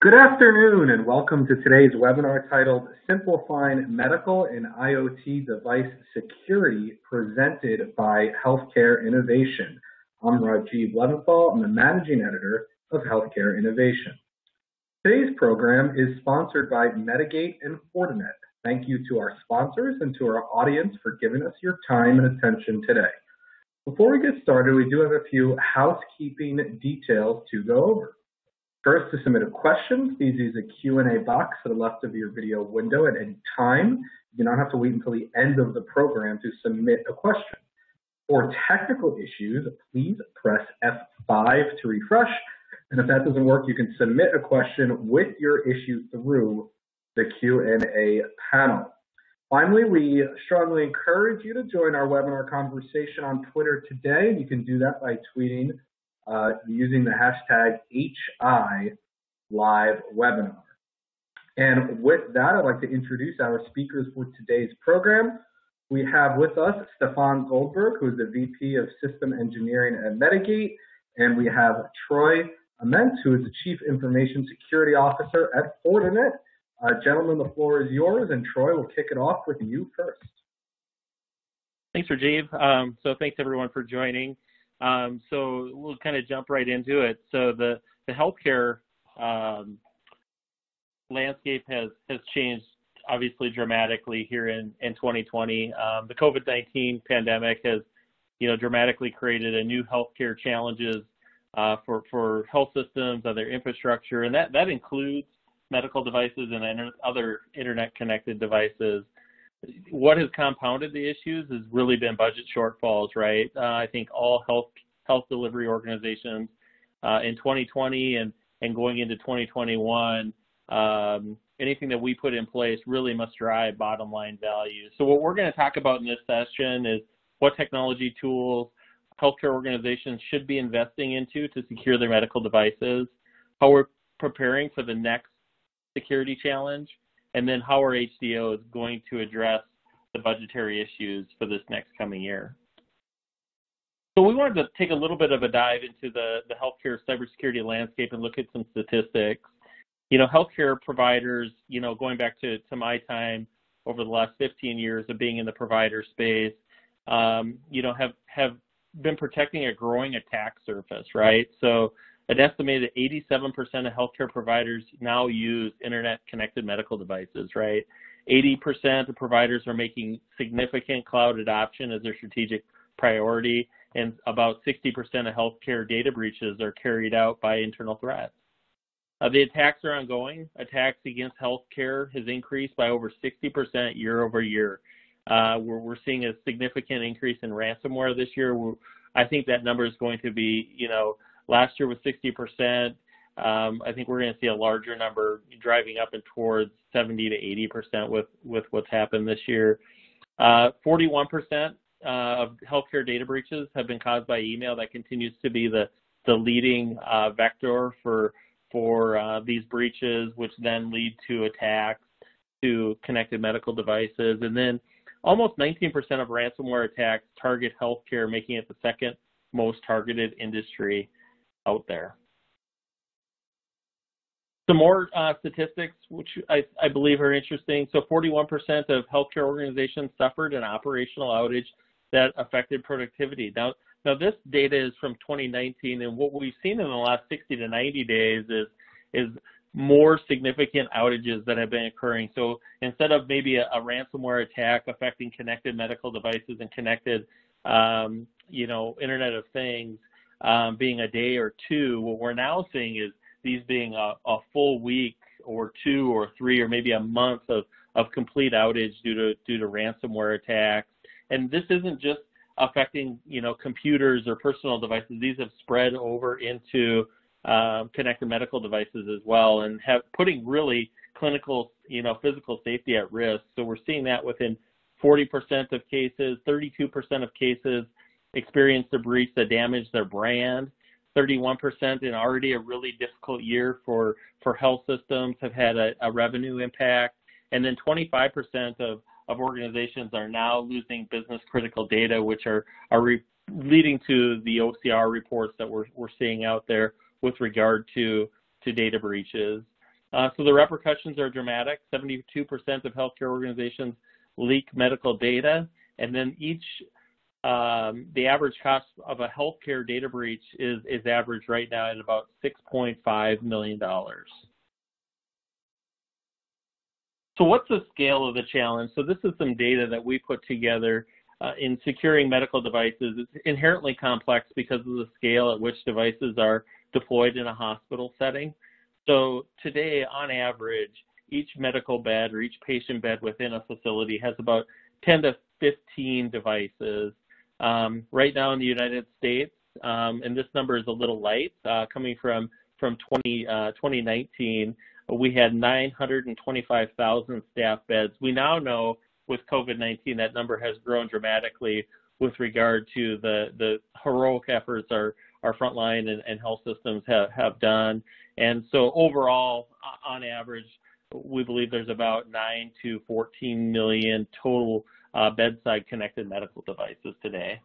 Good afternoon, and welcome to today's webinar titled Simplifying Medical and IoT Device Security presented by Healthcare Innovation. I'm Rajiv Leventhal. I'm the Managing Editor of Healthcare Innovation. Today's program is sponsored by Medigate and Fortinet. Thank you to our sponsors and to our audience for giving us your time and attention today. Before we get started, we do have a few housekeeping details to go over. First, to submit a question, please use the Q&A box to the left of your video window at any time. You do not have to wait until the end of the program to submit a question. For technical issues, please press F5 to refresh. And if that doesn't work, you can submit a question with your issue through the Q&A panel. Finally, we strongly encourage you to join our webinar conversation on Twitter today. You can do that by tweeting uh, using the hashtag HI live webinar. And with that, I'd like to introduce our speakers for today's program. We have with us Stefan Goldberg, who is the VP of System Engineering at Medigate, and we have Troy Ament, who is the Chief Information Security Officer at Fortinet. Uh, gentlemen, the floor is yours, and Troy will kick it off with you first. Thanks, Rajiv. Um, so thanks everyone for joining. Um, so we'll kind of jump right into it. So the the healthcare um, landscape has has changed obviously dramatically here in in 2020. Um, the COVID-19 pandemic has you know dramatically created a new healthcare challenges uh, for for health systems, other infrastructure, and that that includes medical devices and other internet connected devices what has compounded the issues has really been budget shortfalls, right? Uh, I think all health health delivery organizations uh, in 2020 and and going into 2021, um, anything that we put in place really must drive bottom line value. So what we're going to talk about in this session is what technology tools healthcare organizations should be investing into to secure their medical devices, how we're preparing for the next security challenge, and then how our HDO is going to address the budgetary issues for this next coming year. So we wanted to take a little bit of a dive into the, the healthcare cybersecurity landscape and look at some statistics. You know, healthcare providers, you know, going back to, to my time over the last 15 years of being in the provider space, um, you know, have, have been protecting a growing attack surface, right? So an estimated 87% of healthcare providers now use internet connected medical devices, right? 80% of providers are making significant cloud adoption as their strategic priority, and about 60% of healthcare data breaches are carried out by internal threats. Uh, the attacks are ongoing. Attacks against healthcare has increased by over 60% year over year. Uh, we're, we're, seeing a significant increase in ransomware this year. We're, I think that number is going to be, you know, Last year was 60%. Um, I think we're going to see a larger number driving up and towards 70 to 80% with, with what's happened this year. Uh, 41% uh, of healthcare data breaches have been caused by email. That continues to be the, the leading uh, vector for, for uh, these breaches, which then lead to attacks to connected medical devices. And then almost 19% of ransomware attacks target healthcare, making it the second most targeted industry out there. Some more uh, statistics, which I, I, believe are interesting. So 41% of healthcare organizations suffered an operational outage that affected productivity. Now, now this data is from 2019, and what we've seen in the last 60 to 90 days is is more significant outages that have been occurring. So instead of maybe a, a ransomware attack affecting connected medical devices and connected, um, you know, Internet of Things, um, being a day or two, what we're now seeing is these being a, a full week or two or three or maybe a month of, of complete outage due to due to ransomware attacks. And this isn't just affecting you know computers or personal devices. These have spread over into um, connected medical devices as well, and have putting really clinical you know physical safety at risk. So we're seeing that within 40% of cases, 32% of cases experienced a breach that damaged their brand. 31% in already a really difficult year for, for health systems have had a, a revenue impact. And then 25% of, of organizations are now losing business critical data, which are, are re- leading to the OCR reports that we're, we're seeing out there with regard to, to data breaches. Uh, so the repercussions are dramatic. 72% of healthcare organizations leak medical data, and then each um, the average cost of a healthcare data breach is is average right now at about 6.5 million dollars. So what's the scale of the challenge? So this is some data that we put together uh, in securing medical devices. It's inherently complex because of the scale at which devices are deployed in a hospital setting. So today, on average, each medical bed or each patient bed within a facility has about 10 to 15 devices. Um, right now in the United States, um, and this number is a little light, uh, coming from from 20, uh, 2019, we had 925,000 staff beds. We now know with COVID-19 that number has grown dramatically with regard to the the heroic efforts our our frontline and, and health systems have, have done. And so overall, on average, we believe there's about 9 to 14 million total uh, bedside connected medical devices today.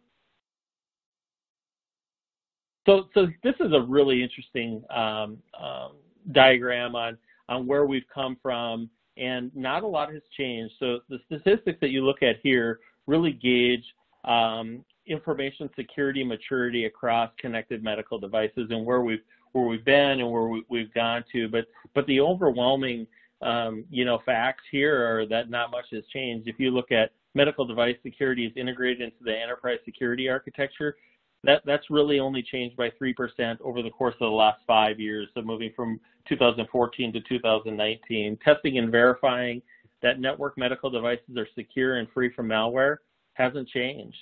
So, so this is a really interesting um, um, diagram on, on where we've come from, and not a lot has changed. So the statistics that you look at here really gauge um, information security maturity across connected medical devices and where we've where we've been and where we, have gone to. But but the overwhelming um, you know facts here are that not much has changed. If you look at medical device security is integrated into the enterprise security architecture, that that's really only changed by three percent over the course of the last five years. So moving from 2014 to 2019, testing and verifying that network medical devices are secure and free from malware hasn't changed.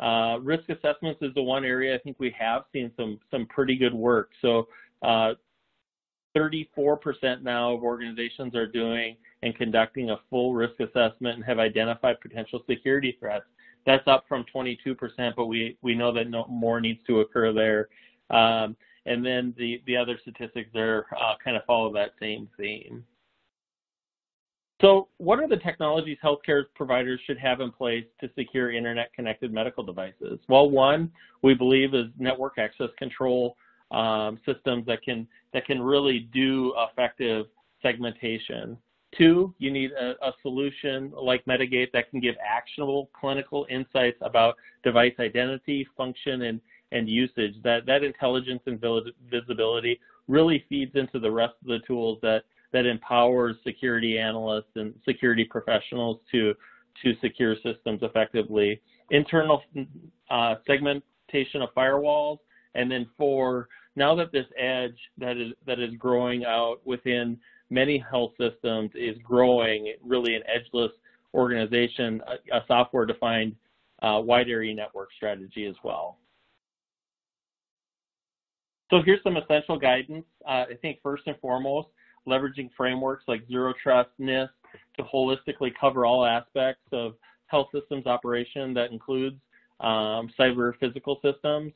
Uh, risk assessments is the one area I think we have seen some some pretty good work. So, 34% uh, now of organizations are doing and conducting a full risk assessment and have identified potential security threats. That's up from 22%, but we we know that no more needs to occur there. Um, and then the the other statistics there uh, kind of follow that same theme. So what are the technologies healthcare providers should have in place to secure internet-connected medical devices? Well, one, we believe is network access control um, systems that can, that can really do effective segmentation. Two, you need a, a, solution like Medigate that can give actionable clinical insights about device identity, function, and, and usage. That, that intelligence and visibility really feeds into the rest of the tools that that empowers security analysts and security professionals to to secure systems effectively. Internal uh, segmentation of firewalls, and then four, now that this edge that is that is growing out within many health systems is growing, really an edgeless organization, a, a software-defined uh, wide area network strategy as well. So here's some essential guidance. Uh, I think first and foremost, leveraging frameworks like Zero Trust, NIST, to holistically cover all aspects of health systems operation that includes um, cyber physical systems,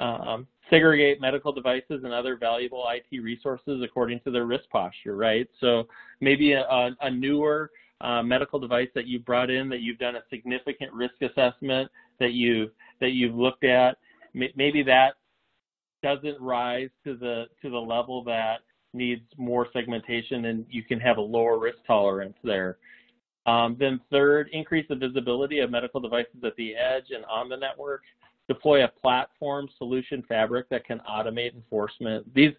um, segregate medical devices and other valuable IT resources according to their risk posture, right? So maybe a, a newer uh, medical device that you brought in that you've done a significant risk assessment that you've that you've looked at, maybe that doesn't rise to the to the level that needs more segmentation and you can have a lower risk tolerance there. Um, then third, increase the visibility of medical devices at the edge and on the network. Deploy a platform solution fabric that can automate enforcement. These,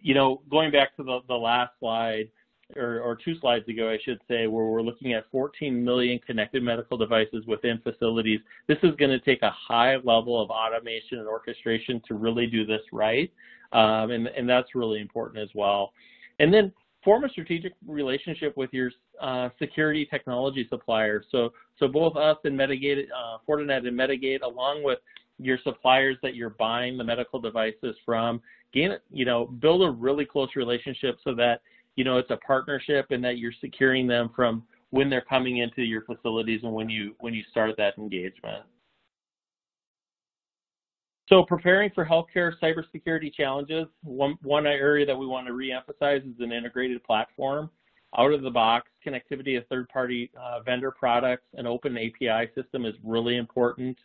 you know, going back to the, the last slide, or, or, two slides ago, I should say, where we're looking at 14 million connected medical devices within facilities. This is going to take a high level of automation and orchestration to really do this right um, and, and that's really important as well. And then form a strategic relationship with your uh, security technology suppliers. So, so both us and Medigate, uh, Fortinet and Medigate, along with your suppliers that you're buying the medical devices from, gain, you know, build a really close relationship so that, you know, it's a partnership and that you're securing them from when they're coming into your facilities and when you when you start that engagement. So preparing for healthcare cybersecurity challenges, one, one area that we want to reemphasize is an integrated platform. Out of the box, connectivity of third-party uh, vendor products and open API system is really important.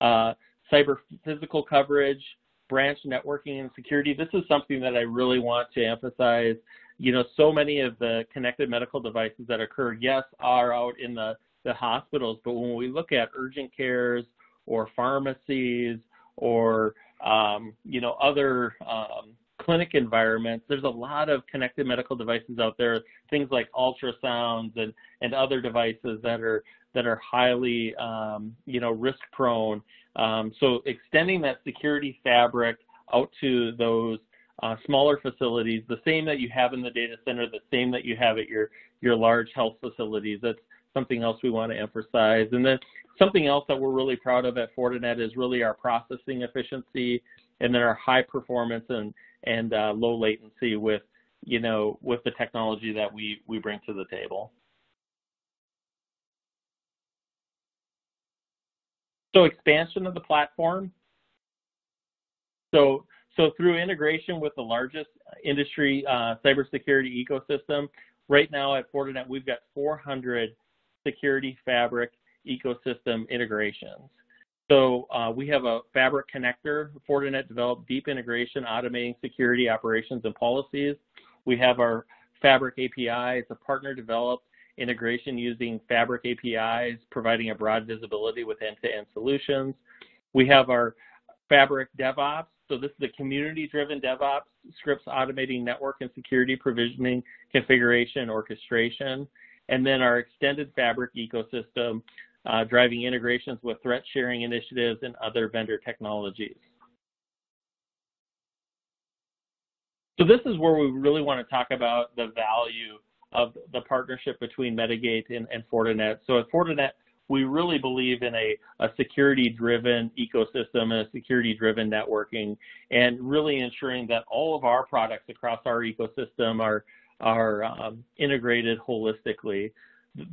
Uh, cyber physical coverage, branch networking and security. This is something that I really want to emphasize you know, so many of the connected medical devices that occur, yes, are out in the, the hospitals, but when we look at urgent cares or pharmacies or, um, you know, other um, clinic environments, there's a lot of connected medical devices out there, things like ultrasounds and, and other devices that are that are highly, um, you know, risk prone. Um, so extending that security fabric out to those uh, smaller facilities, the same that you have in the data center, the same that you have at your your large health facilities. That's something else we want to emphasize. And then something else that we're really proud of at Fortinet is really our processing efficiency and then our high performance and and uh, low latency with you know with the technology that we we bring to the table. So expansion of the platform. So so through integration with the largest industry uh, cybersecurity ecosystem, right now at Fortinet we've got 400 security fabric ecosystem integrations. So uh, we have a Fabric connector. Fortinet developed deep integration, automating security operations and policies. We have our Fabric API. It's a partner-developed integration using Fabric APIs, providing a broad visibility with end-to-end solutions. We have our Fabric DevOps. So this is a community-driven DevOps scripts automating network and security provisioning, configuration, orchestration. And then our extended Fabric ecosystem, uh, driving integrations with threat sharing initiatives and other vendor technologies. So this is where we really want to talk about the value of the partnership between Medigate and, and Fortinet. So at Fortinet, we really believe in a, a security-driven ecosystem and a security-driven networking, and really ensuring that all of our products across our ecosystem are are um, integrated holistically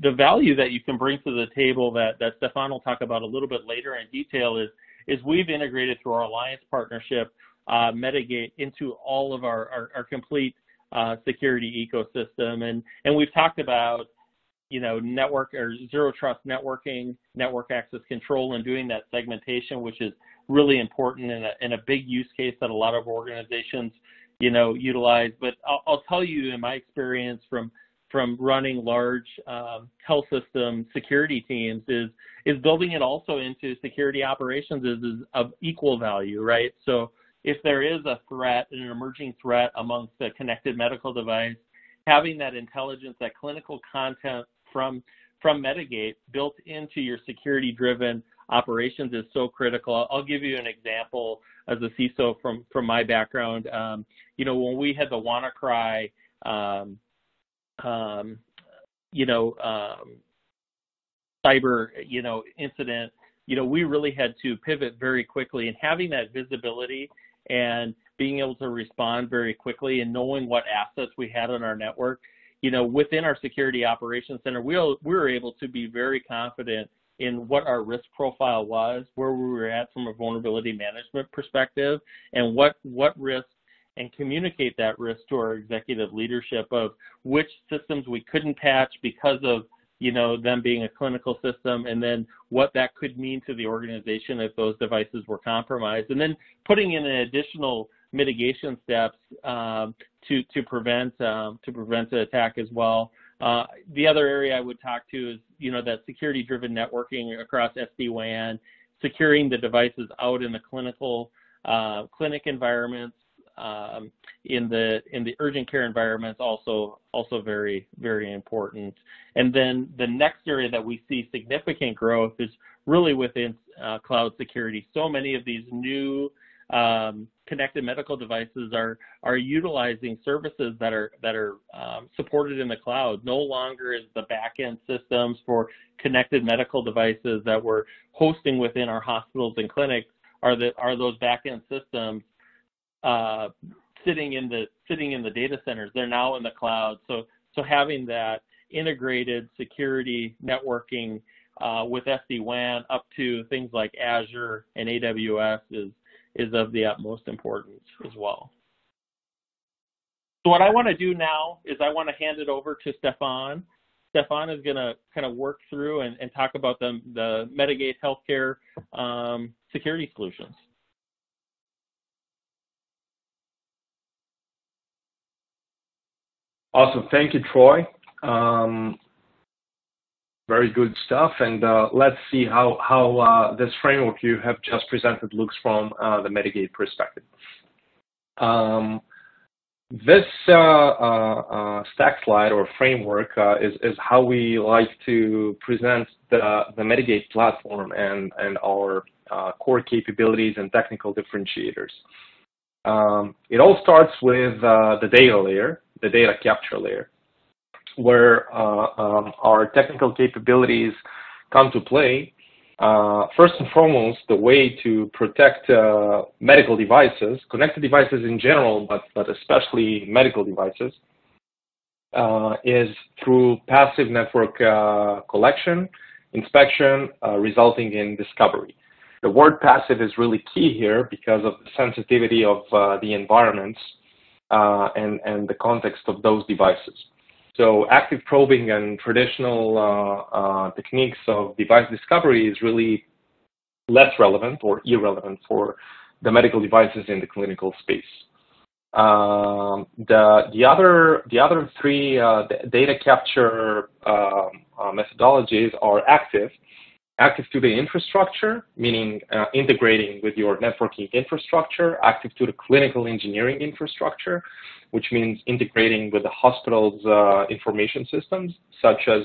the value that you can bring to the table that, that Stefan will talk about a little bit later in detail is, is we've integrated through our alliance partnership uh, Medigate into all of our, our, our complete uh, security ecosystem. And, and we've talked about, you know, network or zero trust networking, network access control, and doing that segmentation, which is really important and a, and a big use case that a lot of organizations, you know, utilize. But I'll, I'll tell you in my experience from from running large um, health system security teams is is building it also into security operations is, is of equal value, right? So if there is a threat, an emerging threat amongst a connected medical device, having that intelligence, that clinical content from from Medigate built into your security-driven operations is so critical. I'll give you an example as a CISO from from my background. Um, you know, when we had the WannaCry um, um, you know, um, cyber, you know, incident, you know, we really had to pivot very quickly and having that visibility and being able to respond very quickly and knowing what assets we had on our network, you know, within our security operations center, we, we were able to be very confident in what our risk profile was, where we were at from a vulnerability management perspective, and what what risks and communicate that risk to our executive leadership of which systems we couldn't patch because of you know them being a clinical system and then what that could mean to the organization if those devices were compromised. And then putting in additional mitigation steps um, to to prevent um, to prevent the attack as well. Uh, the other area I would talk to is you know that security driven networking across SD-WAN securing the devices out in the clinical uh, clinic environments um, in the in the urgent care environments also also very very important. And then the next area that we see significant growth is really within uh, cloud security. So many of these new um, connected medical devices are are utilizing services that are that are um, supported in the cloud. No longer is the backend systems for connected medical devices that we're hosting within our hospitals and clinics are the are those backend systems uh, sitting in the sitting in the data centers. They're now in the cloud. So so having that integrated security networking uh, with SD-WAN up to things like Azure and AWS is is of the utmost importance as well. So what I want to do now is I want to hand it over to Stefan. Stefan is going to kind of work through and, and talk about the, the Medigate healthcare um, security solutions. Awesome. Thank you, Troy. Um, very good stuff. And uh, let's see how, how uh, this framework you have just presented looks from uh, the Medigate perspective. Um, this uh, uh, uh, stack slide or framework is, is how we like to present the, the Medigate platform and, and our core capabilities and technical differentiators. Um, it all starts with the data layer, the data capture layer, where um, our technical capabilities come to play uh, first and foremost, the way to protect uh, medical devices, connected devices in general, but, but especially medical devices, uh, is through passive network uh, collection, inspection, uh, resulting in discovery. The word passive is really key here because of the sensitivity of the environments and, and the context of those devices. So active probing and traditional uh, uh, techniques of device discovery is really less relevant or irrelevant for the medical devices in the clinical space. Um, the the other the other three uh, data capture um, uh, methodologies are active, active to the infrastructure, meaning uh, integrating with your networking infrastructure, active to the clinical engineering infrastructure, which means integrating with the hospital's uh, information systems, such as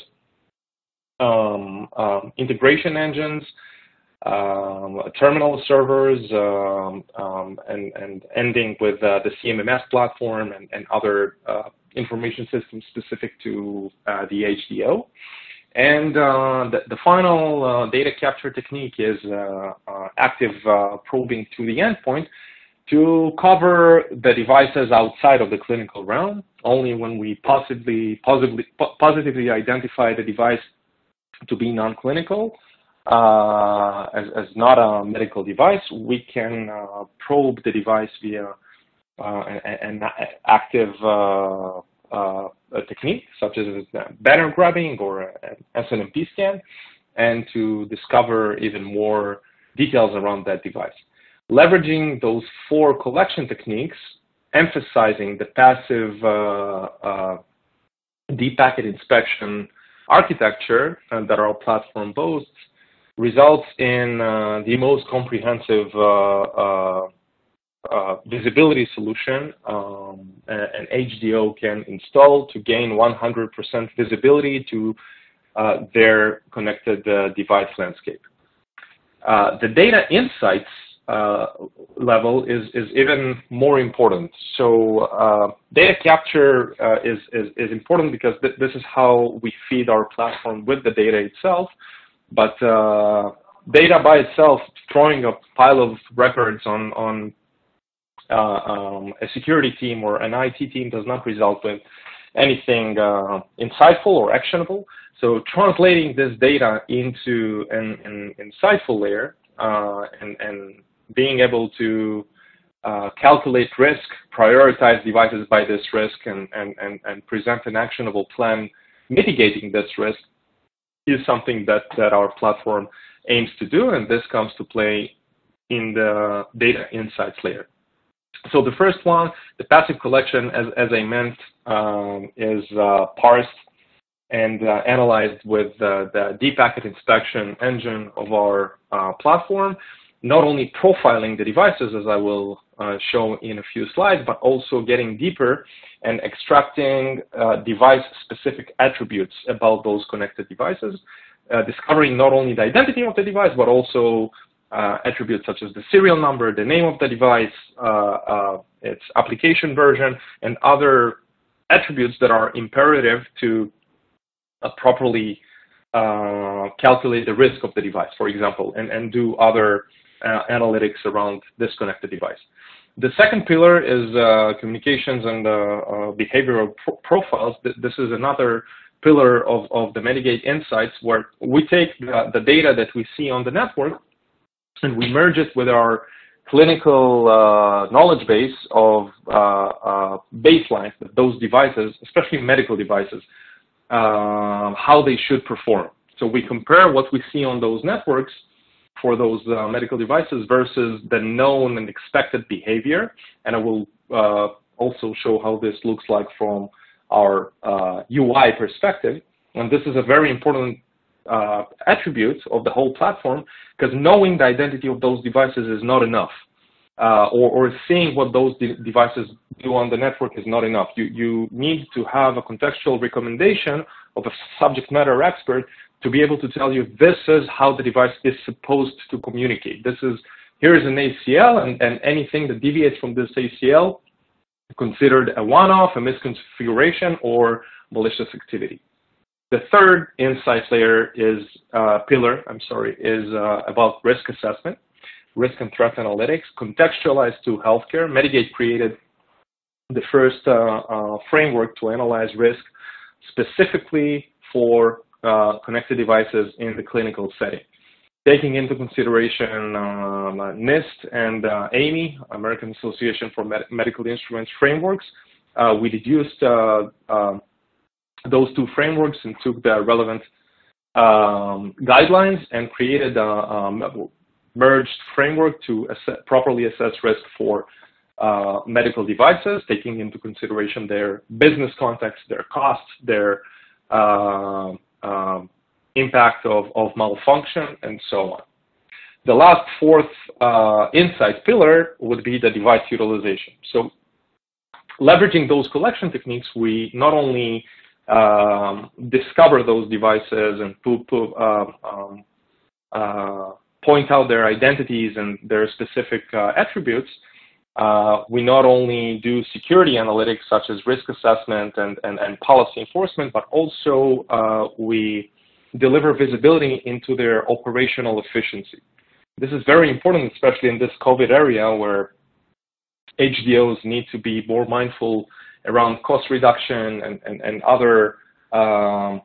um, um, integration engines, um, terminal servers, um, um, and, and, ending with uh, the CMMS platform and, and other uh, information systems specific to uh, the HDO. And uh, the, the, final uh, data capture technique is uh, active probing to the endpoint, to cover the devices outside of the clinical realm. Only when we possibly, positively, positively identify the device to be non-clinical uh, as, as, not a medical device, we can uh, probe the device via uh, an, an, active uh, uh, technique, such as banner grabbing or an SNMP scan, and to discover even more details around that device. Leveraging those four collection techniques, emphasizing the passive uh, uh, deep packet inspection architecture uh, that our platform boasts, results in uh, the most comprehensive uh, uh, visibility solution um, an HDO can install to gain 100% visibility to their connected device landscape. the data insights uh, level is, is even more important. So uh, data capture uh, is, is, is, important because th this is how we feed our platform with the data itself. But uh, data by itself, throwing a pile of records on, on uh, um, a security team or an IT team does not result in anything uh, insightful or actionable. So translating this data into an, an insightful layer and, and being able to uh, calculate risk, prioritize devices by this risk, and, and, and, and present an actionable plan mitigating this risk is something that, that our platform aims to do, and this comes to play in the data insights layer. So the first one, the passive collection, as, as I meant, um, is uh, parsed and uh, analyzed with uh, the deep packet inspection engine of our uh, platform not only profiling the devices, as I will uh, show in a few slides, but also getting deeper and extracting uh, device-specific attributes about those connected devices, discovering not only the identity of the device, but also uh, attributes such as the serial number, the name of the device, uh, uh, its application version, and other attributes that are imperative to properly calculate the risk of the device, for example, and, and do other uh, analytics around this connected device. The second pillar is uh, communications and uh, behavioral pro profiles. This is another pillar of, of the Medigate Insights where we take the, the data that we see on the network and we merge it with our clinical uh, knowledge base of uh, uh, baselines that those devices, especially medical devices, how they should perform. So we compare what we see on those networks for those uh, medical devices versus the known and expected behavior. And I will uh, also show how this looks like from our UI perspective. And this is a very important uh, attribute of the whole platform because knowing the identity of those devices is not enough. Uh, or, or, seeing what those de devices do on the network is not enough. You, you need to have a contextual recommendation of a subject matter expert to be able to tell you this is how the device is supposed to communicate. This is here is an ACL, and, and anything that deviates from this ACL is considered a one-off, a misconfiguration, or malicious activity. The third insights layer is uh, pillar, I'm sorry, is uh, about risk assessment, risk and threat analytics, contextualized to healthcare. Medigate created the first uh, uh framework to analyze risk specifically for uh, connected devices in the clinical setting. Taking into consideration um, NIST and uh, AAMI, American Association for Med Medical Instruments frameworks, we deduced um, those two frameworks and took the relevant um, guidelines and created a, a, merged framework to properly assess risk for uh, medical devices, taking into consideration their business context, their costs, their uh, um, impact of, of malfunction, and so on. The last fourth uh, insight pillar would be the device utilization. So leveraging those collection techniques, we not only um, discover those devices and put, uh, um, uh, point out their identities and their specific uh, attributes, uh, we not only do security analytics such as risk assessment and, and, and policy enforcement, but also uh, we deliver visibility into their operational efficiency. This is very important, especially in this COVID area where HDOs need to be more mindful around cost reduction and, and, and other um,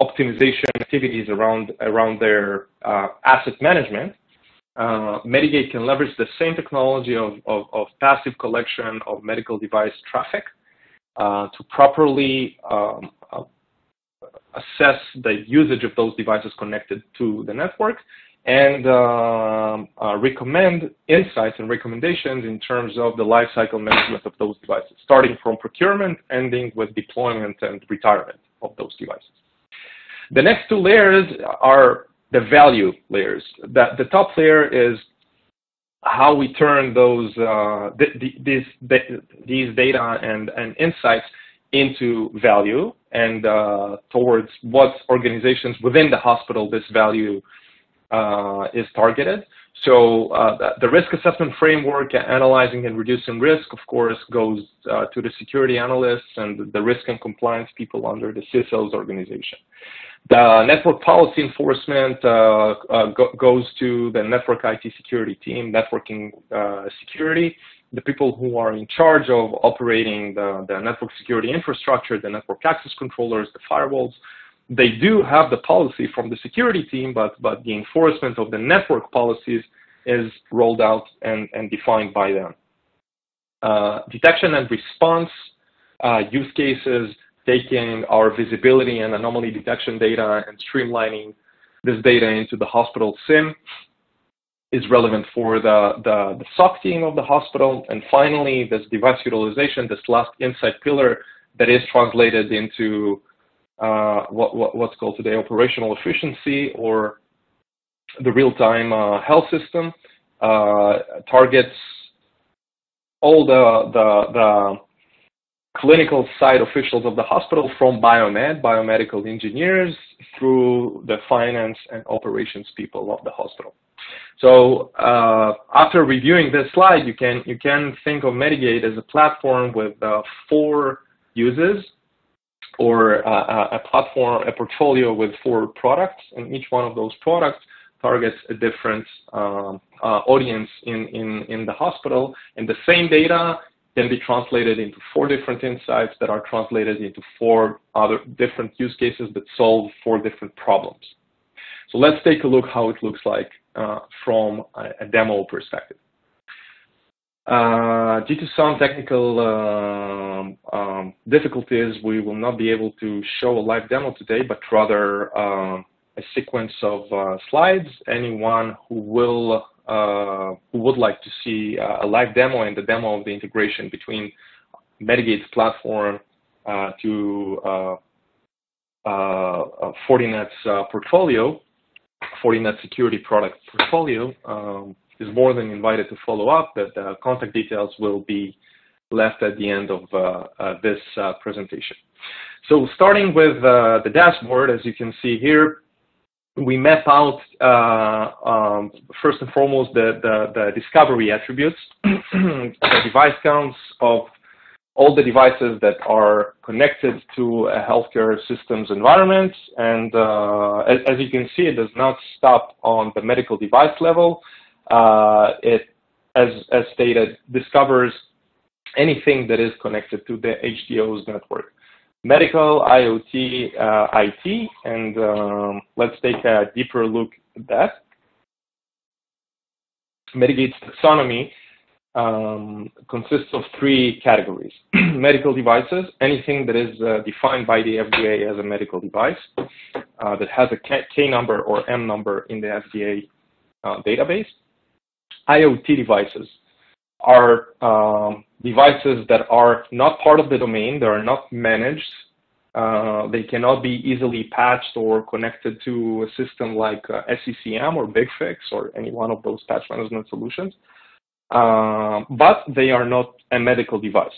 optimization activities around, around their uh, asset management, uh, Medigate can leverage the same technology of, of, of, passive collection of medical device traffic uh, to properly um, assess the usage of those devices connected to the network and um, uh, recommend insights and recommendations in terms of the lifecycle management of those devices, starting from procurement, ending with deployment and retirement of those devices. The next two layers are the value layers. The, the top layer is how we turn those uh, these these data and, and insights into value and uh, towards what organizations within the hospital this value uh, is targeted. So uh, the risk assessment framework, analyzing and reducing risk, of course, goes uh, to the security analysts and the risk and compliance people under the CISO's organization. The network policy enforcement uh, uh, go goes to the network IT security team, networking uh, security, the people who are in charge of operating the, the network security infrastructure, the network access controllers, the firewalls, they do have the policy from the security team, but, but the enforcement of the network policies is rolled out and, and defined by them. Uh, detection and response uh, use cases, taking our visibility and anomaly detection data and streamlining this data into the hospital SIEM is relevant for the, the, the SOC team of the hospital. And finally, this device utilization, this last insight pillar that is translated into uh, what, what, what's called today operational efficiency or the real-time uh, health system uh, targets all the, the, the, clinical side officials of the hospital from biomed, biomedical engineers, through the finance and operations people of the hospital. So uh, after reviewing this slide, you can you can think of Medigate as a platform with uh, four uses or uh, a platform, a portfolio with four products, and each one of those products targets a different um, uh, audience in, in, in the hospital, and the same data can be translated into four different insights that are translated into four other different use cases that solve four different problems. So let's take a look how it looks like uh, from a, a, demo perspective. Uh, due to some technical um, um, difficulties, we will not be able to show a live demo today, but rather um, a sequence of uh, slides. Anyone who will uh, who would like to see uh, a live demo and the demo of the integration between Medigate's platform uh, to uh, uh, Fortinet's portfolio, Fortinet security product portfolio, um, is more than invited to follow up. The contact details will be left at the end of this presentation. So starting with the dashboard, as you can see here, we map out uh, um, first and foremost the, the, the discovery attributes, the device counts of all the devices that are connected to a healthcare systems environment. And uh, as, as, you can see, it does not stop on the medical device level. Uh, it, as, as stated, discovers anything that is connected to the HDO's network medical, IoT, uh, IT, and um, let's take a deeper look at that. Medigate's taxonomy um, consists of three categories. medical devices, anything that is uh, defined by the FDA as a medical device uh, that has a K number or M number in the FDA uh, database. IoT devices, are um, devices that are not part of the domain, they are not managed, uh, they cannot be easily patched or connected to a system like uh, SCCM or BigFix or any one of those patch management solutions, uh, but they are not a medical device.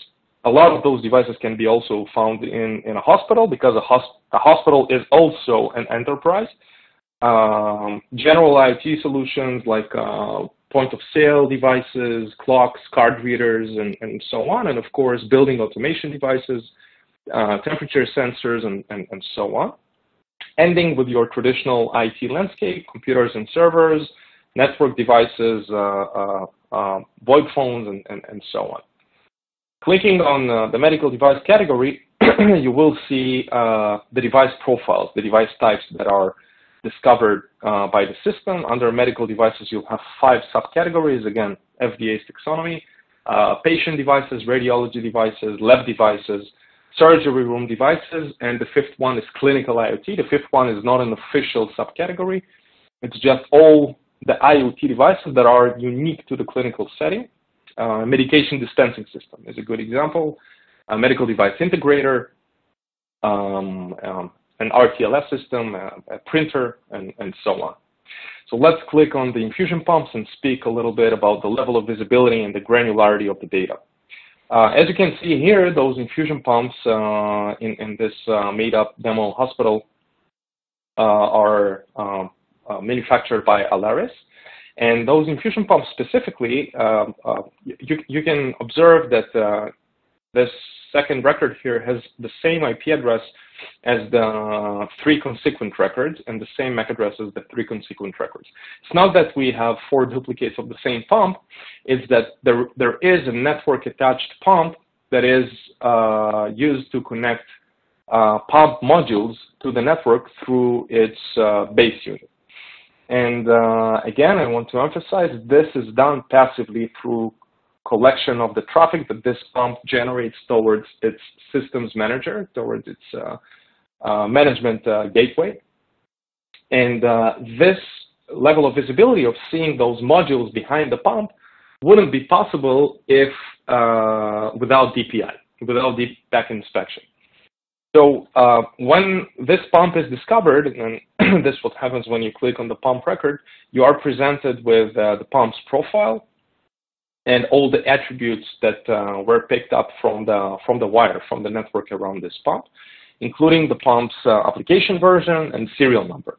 A lot of those devices can be also found in, in a hospital because a, hosp a hospital is also an enterprise. Um, general IT solutions like uh, point of sale devices, clocks, card readers, and, and so on. And of course, building automation devices, uh, temperature sensors, and, and, and so on. Ending with your traditional IT landscape, computers and servers, network devices, uh, uh, uh VoIP phones, and, and, and so on. Clicking on uh, the medical device category, you will see uh, the device profiles, the device types that are discovered uh, by the system. Under medical devices, you'll have five subcategories. Again, FDA's taxonomy, uh, patient devices, radiology devices, lab devices, surgery room devices, and the fifth one is clinical IoT. The fifth one is not an official subcategory. It's just all the IoT devices that are unique to the clinical setting. Uh, medication dispensing system is a good example. A medical device integrator, um, um, an RTLS system, a, a printer, and, and so on. So let's click on the infusion pumps and speak a little bit about the level of visibility and the granularity of the data. Uh, as you can see here, those infusion pumps uh, in, in, this uh, made-up demo hospital uh, are um, uh, manufactured by Alaris. And those infusion pumps specifically, um, uh, you, you, can observe that this second record here has the same IP address as the three consequent records and the same MAC address as the three consequent records. It's not that we have four duplicates of the same pump, it's that there, there is a network attached pump that is uh, used to connect uh, pump modules to the network through its uh, base unit. And uh, again, I want to emphasize this is done passively through collection of the traffic that this pump generates towards its systems manager, towards its uh, uh, management uh, gateway. And uh, this level of visibility of seeing those modules behind the pump wouldn't be possible if uh, without DPI, without deep packet inspection. So uh, when this pump is discovered, and this is what happens when you click on the pump record, you are presented with the pump's profile, and all the attributes that uh, were picked up from the, from the wire, from the network around this pump, including the pump's uh, application version and serial number.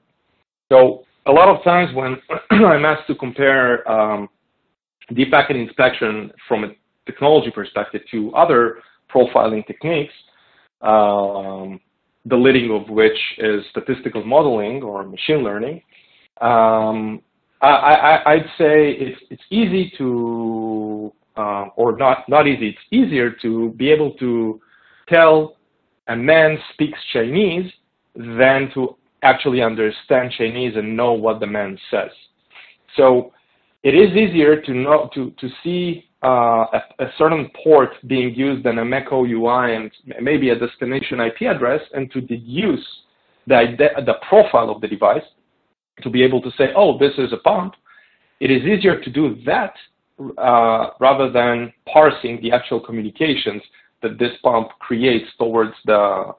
So a lot of times when I'm asked to compare um, deep packet inspection from a technology perspective to other profiling techniques, um, the leading of which is statistical modeling or machine learning, um, I, would say it's, it's easy to, uh, or not, not easy, it's easier to be able to tell a man speaks Chinese than to actually understand Chinese and know what the man says. So it is easier to know to, to see uh, a, a, certain port being used in a MAC OUI and maybe a destination IP address and to deduce the, the profile of the device to be able to say, oh, this is a pump, it is easier to do that uh, rather than parsing the actual communications that this pump creates towards the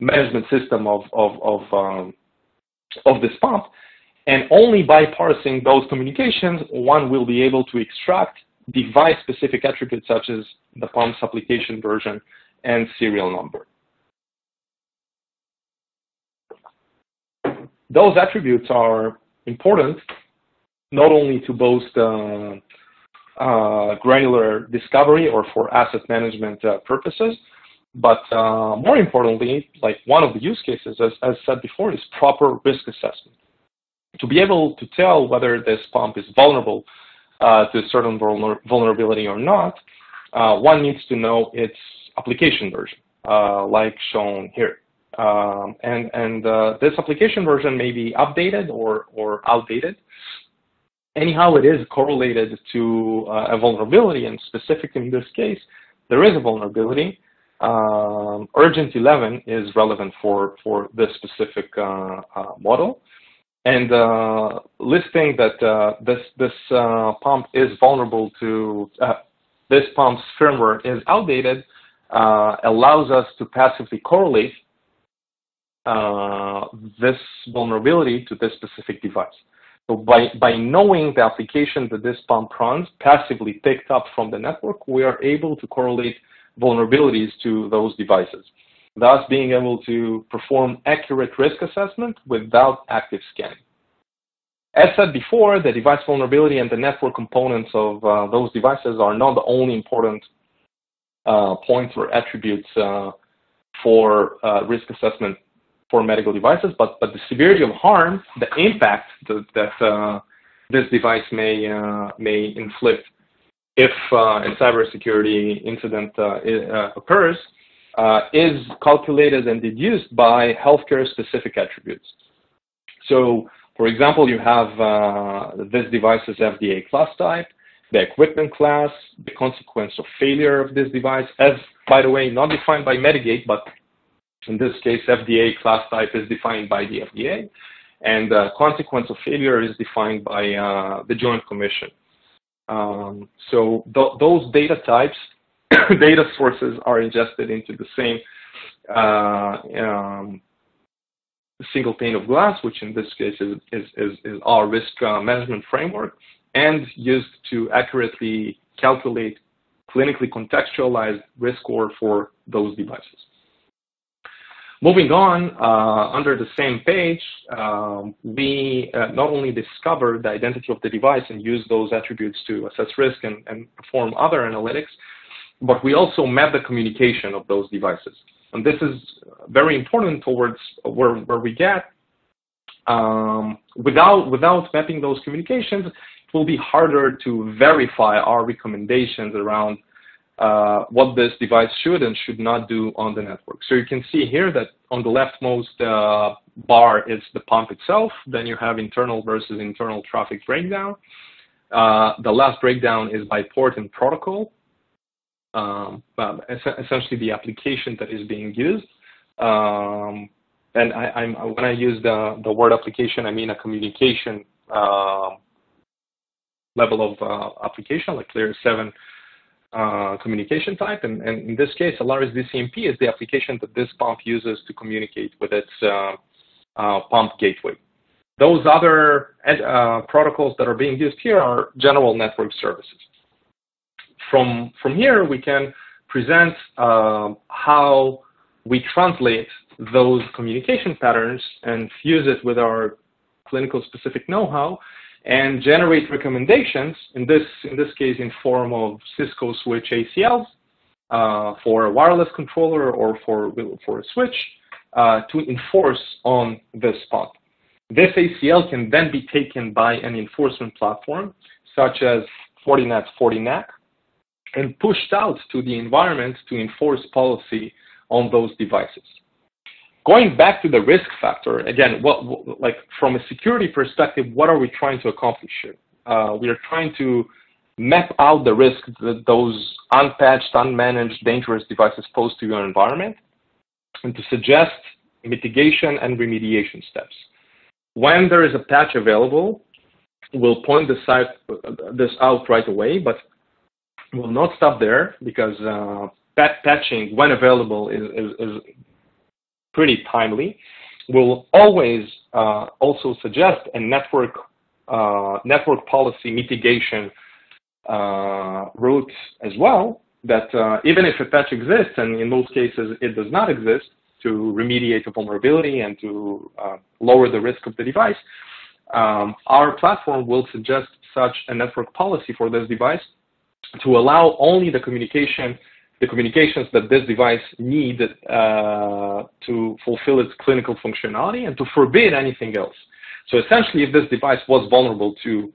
management system of, of, of, um, of this pump. And only by parsing those communications, one will be able to extract device-specific attributes such as the pump's application version and serial number. Those attributes are important not only to boast uh, uh, granular discovery or for asset management uh, purposes, but uh, more importantly, like one of the use cases, as, as said before, is proper risk assessment. To be able to tell whether this pump is vulnerable uh, to a certain vulner vulnerability or not, uh, one needs to know its application version, like shown here. Um, and and this application version may be updated or, or outdated anyhow it is correlated to uh, a vulnerability, and specific in this case, there is a vulnerability. Um, urgent 11 is relevant for, for this specific uh, uh, model. And uh, listing that uh, this, this uh, pump is vulnerable to, this pump's firmware is outdated allows us to passively correlate this vulnerability to this specific device. So by, by knowing the application that this pump runs passively picked up from the network, we are able to correlate vulnerabilities to those devices, thus being able to perform accurate risk assessment without active scanning. As said before, the device vulnerability and the network components of uh, those devices are not the only important uh, points or attributes uh, for uh, risk assessment for medical devices, but, but the severity of harm, the impact that, that uh, this device may, uh, may inflict if uh, a cybersecurity incident uh, uh, occurs uh, is calculated and deduced by healthcare specific attributes. So, for example, you have this device's FDA class type, the equipment class, the consequence of failure of this device, as, by the way, not defined by Medigate, but in this case, FDA class type is defined by the FDA, and uh, consequence of failure is defined by uh, the Joint Commission. Um, so th those data types, data sources are ingested into the same uh, um, single pane of glass, which in this case is, is, is, is our risk uh, management framework, and used to accurately calculate clinically contextualized risk score for those devices. Moving on, uh, under the same page, um, we uh, not only discover the identity of the device and use those attributes to assess risk and, and, perform other analytics, but we also map the communication of those devices. And this is very important towards where, where we get. Um, without, without mapping those communications, it will be harder to verify our recommendations around uh, what this device should and should not do on the network. So you can see here that on the leftmost uh, bar is the pump itself. Then you have internal versus internal traffic breakdown. Uh, the last breakdown is by port and protocol, um, essentially the application that is being used. Um, and I, when I use the, the word application, I mean a communication uh, level of uh, application, like layer 7 uh, communication type. And, and, in this case, Alaris DCMP is the application that this pump uses to communicate with its uh, uh, pump gateway. Those other protocols that are being used here are general network services. From, from here, we can present uh, how we translate those communication patterns and fuse it with our clinical specific know-how and generate recommendations, in this, in this case in form of Cisco switch ACLs uh, for a wireless controller or for, for a switch uh, to enforce on this spot. This ACL can then be taken by an enforcement platform such as Fortinet FortiNAC and pushed out to the environment to enforce policy on those devices going back to the risk factor, again, what, like from a security perspective, what are we trying to accomplish here? Uh, we are trying to map out the risk that those unpatched, unmanaged, dangerous devices pose to your environment and to suggest mitigation and remediation steps. When there is a patch available, we'll point this out, this out right away, but we'll not stop there because uh, patching, when available, is, is, is pretty timely. We'll always uh, also suggest a network uh, network policy mitigation uh, route as well. That uh, even if a patch exists, and in most cases it does not exist, to remediate a vulnerability and to uh, lower the risk of the device, um, our platform will suggest such a network policy for this device to allow only the communication the communications that this device need uh, to fulfill its clinical functionality and to forbid anything else. So essentially, if this device was vulnerable to,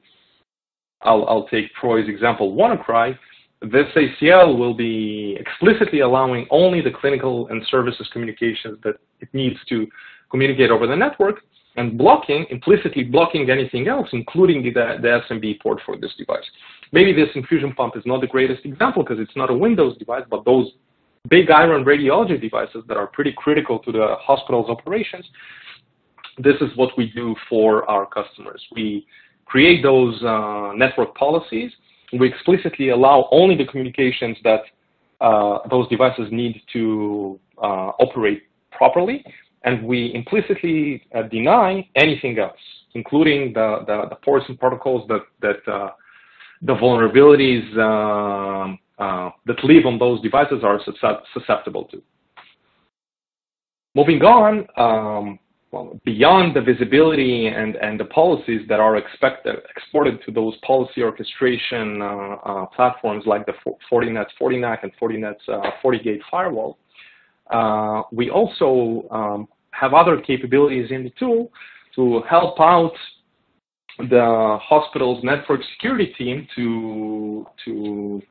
I'll, I'll take Troy's example, WannaCry, this ACL will be explicitly allowing only the clinical and services communications that it needs to communicate over the network and blocking, implicitly blocking anything else, including the, the SMB port for this device. Maybe this infusion pump is not the greatest example because it's not a Windows device, but those big iron radiology devices that are pretty critical to the hospital's operations, this is what we do for our customers. We create those uh, network policies. We explicitly allow only the communications that uh, those devices need to uh, operate properly and we implicitly uh, deny anything else, including the, the, the ports and protocols that, that uh, the vulnerabilities um, uh, that live on those devices are susceptible to. Moving on, um, well, beyond the visibility and, and the policies that are expected, exported to those policy orchestration uh, uh, platforms like the Fortinet FortiNAC and Fortinet's uh, FortiGate firewall, uh, we also um, have other capabilities in the tool to help out the hospital's network security team to, to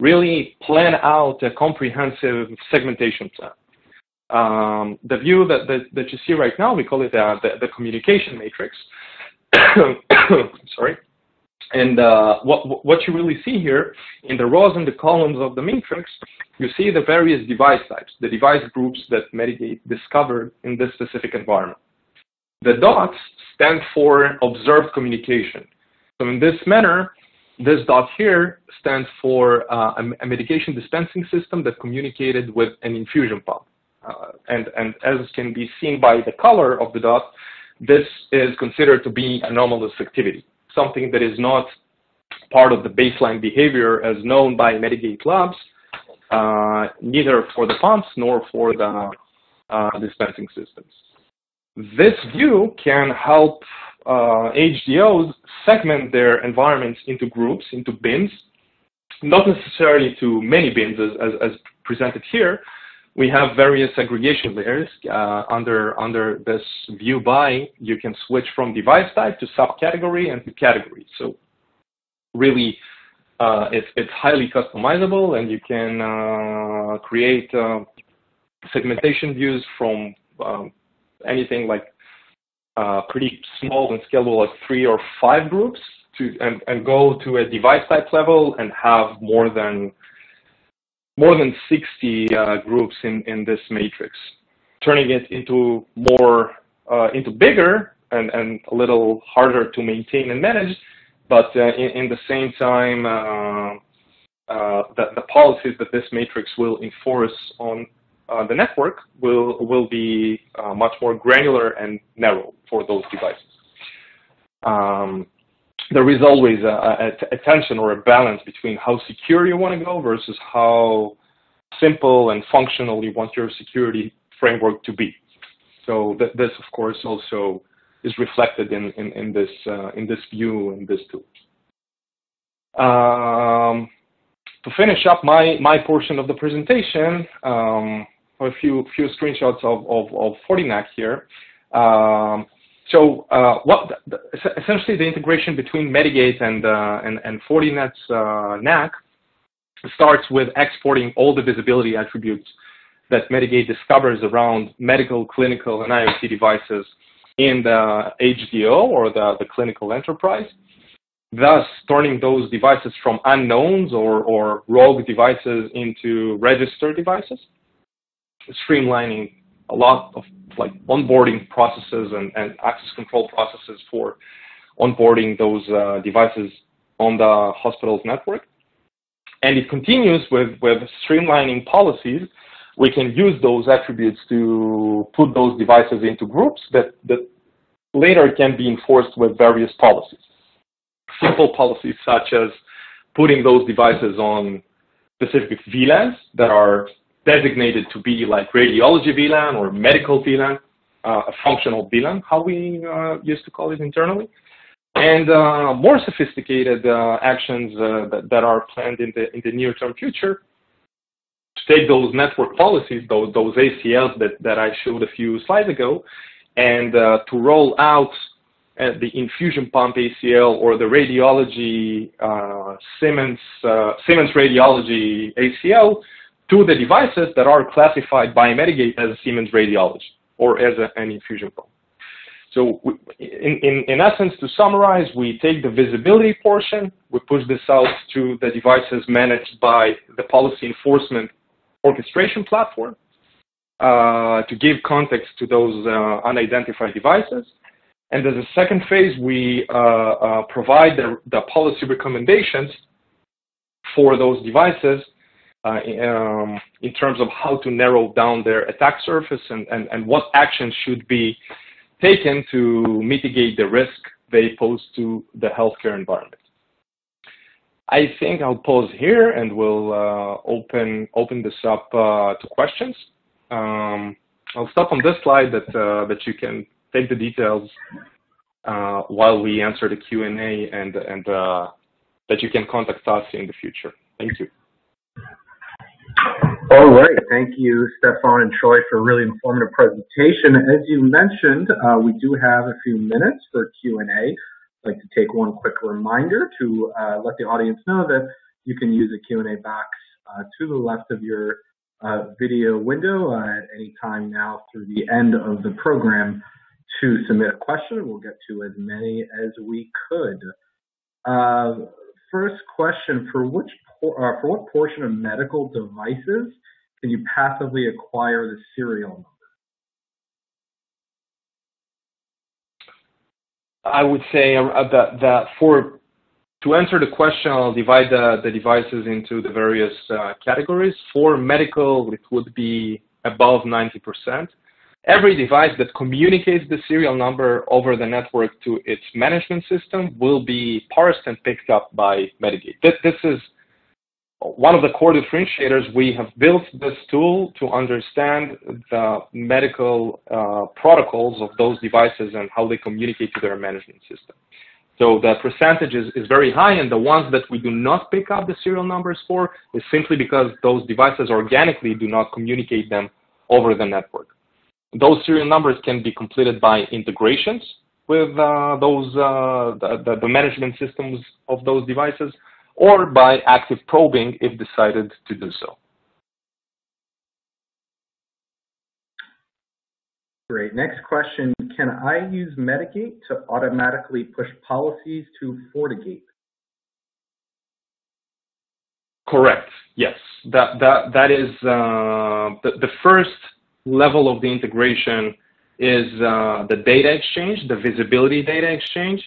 really plan out a comprehensive segmentation plan. Um, the view that, that, that, you see right now, we call it the, the communication matrix. Sorry. And uh, what, what you really see here in the rows and the columns of the matrix, you see the various device types, the device groups that Medigate discovered in this specific environment. The dots stand for observed communication. So in this manner, this dot here stands for uh, a, medication dispensing system that communicated with an infusion pump. Uh, and, and as can be seen by the color of the dot, this is considered to be anomalous activity something that is not part of the baseline behavior as known by Medigate Labs, uh, neither for the pumps nor for the uh, dispensing systems. This view can help uh, HDOs segment their environments into groups, into bins, not necessarily to many bins as, as, as presented here, we have various aggregation layers. Uh, under, under this view by, you can switch from device type to subcategory and to category. So really, uh, it's, it's highly customizable and you can uh, create uh, segmentation views from um, anything like uh, pretty small and scalable like three or five groups to and, and go to a device type level and have more than more than 60 uh, groups in, in this matrix, turning it into more, uh, into bigger and, and a little harder to maintain and manage, but uh, in, in, the same time, uh, uh, the, the policies that this matrix will enforce on uh, the network will, will be much more granular and narrow for those devices. Um, there is always a, tension or a balance between how secure you want to go versus how simple and functional you want your security framework to be. So th this, of course, also is reflected in, in, in this, uh, in this view in this tool. Um, to finish up my, my portion of the presentation, um, a few, few screenshots of, of, of here. Um, so uh, what the, essentially the integration between Medigate and, uh, and, and Fortinet's uh, NAC starts with exporting all the visibility attributes that Medigate discovers around medical, clinical, and IoT devices in the HDO or the, the clinical enterprise, thus turning those devices from unknowns or, or rogue devices into registered devices, streamlining a lot of like onboarding processes and, and access control processes for onboarding those uh, devices on the hospital's network. And it continues with, with streamlining policies. We can use those attributes to put those devices into groups that, that later can be enforced with various policies. Simple policies such as putting those devices on specific VLANs that are designated to be like radiology VLAN or medical VLAN, uh, a functional VLAN, how we uh, used to call it internally. And uh, more sophisticated uh, actions uh, that, that, are planned in the, in the near-term future. To take those network policies, those, those ACLs that, that I showed a few slides ago, and uh, to roll out the infusion pump ACL or the radiology Siemens, Siemens radiology ACL to the devices that are classified by Medigate as a Siemens radiology or as a, an infusion pump. So we, in, in, in essence, to summarize, we take the visibility portion, we push this out to the devices managed by the policy enforcement orchestration platform uh, to give context to those uh, unidentified devices. And as a second phase, we uh, uh provide the, the, policy recommendations for those devices uh, um, in terms of how to narrow down their attack surface and, and, and what actions should be taken to mitigate the risk they pose to the healthcare environment. I think I'll pause here and we'll uh, open open this up uh, to questions. Um, I'll stop on this slide that uh, that you can take the details uh, while we answer the Q and and that you can contact us in the future. Thank you. All right. Thank you, Stefan and Troy, for a really informative presentation. As you mentioned, uh, we do have a few minutes for Q&A. I'd like to take one quick reminder to uh, let the audience know that you can use the Q&A box uh, to the left of your uh, video window uh, at any time now through the end of the program to submit a question. We'll get to as many as we could. First question, for which uh, for what portion of medical devices can you passively acquire the serial number? I would say uh, that, that for to answer the question, I'll divide the, the devices into the various uh, categories. For medical, it would be above 90%. Every device that communicates the serial number over the network to its management system will be parsed and picked up by Medigate. This, is one of the core differentiators, we have built this tool to understand the medical uh, protocols of those devices and how they communicate to their management system. So the percentage is, is very high, and the ones that we do not pick up the serial numbers for is simply because those devices organically do not communicate them over the network. Those serial numbers can be completed by integrations with uh, those uh, the, the management systems of those devices, or by active probing if decided to do so. Great. Next question. Can I use Medigate to automatically push policies to FortiGate? Correct. Yes. That, that, that is uh, the, the first level of the integration is uh, the data exchange, the visibility data exchange,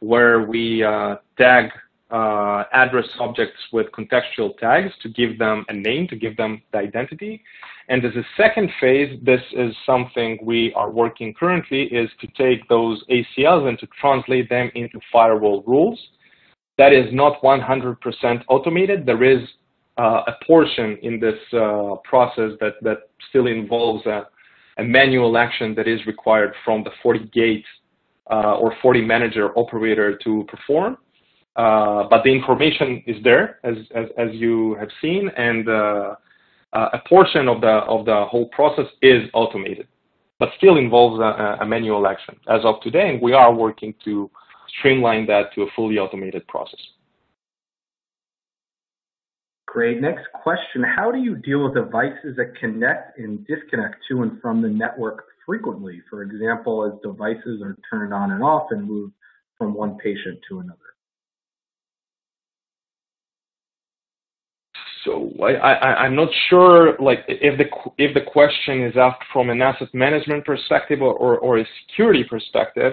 where we uh, tag uh, address objects with contextual tags to give them a name, to give them the identity. And as a second phase, this is something we are working currently, is to take those ACLs and to translate them into firewall rules. That is not 100% automated. There is a portion in this uh, process that, that still involves a, a, manual action that is required from the FortiGate uh, or FortiManager operator to perform. Uh, but the information is there, as, as, as you have seen, and uh, uh, a portion of the, of the whole process is automated, but still involves a, a, manual action as of today, and we are working to streamline that to a fully automated process. Great. Next question. How do you deal with devices that connect and disconnect to and from the network frequently? For example, as devices are turned on and off and move from one patient to another. So I, I'm not sure like if the if the question is asked from an asset management perspective or, or, or a security perspective.